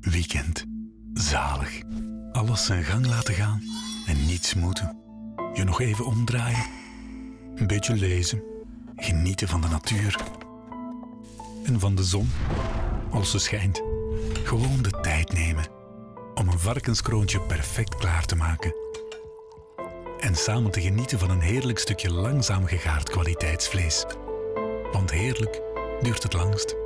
Weekend. Zalig. Alles zijn gang laten gaan en niets moeten. Je nog even omdraaien. Een beetje lezen. Genieten van de natuur. En van de zon. Als ze schijnt. Gewoon de tijd nemen. Om een varkenskroontje perfect klaar te maken. En samen te genieten van een heerlijk stukje langzaam gegaard kwaliteitsvlees. Want heerlijk duurt het langst.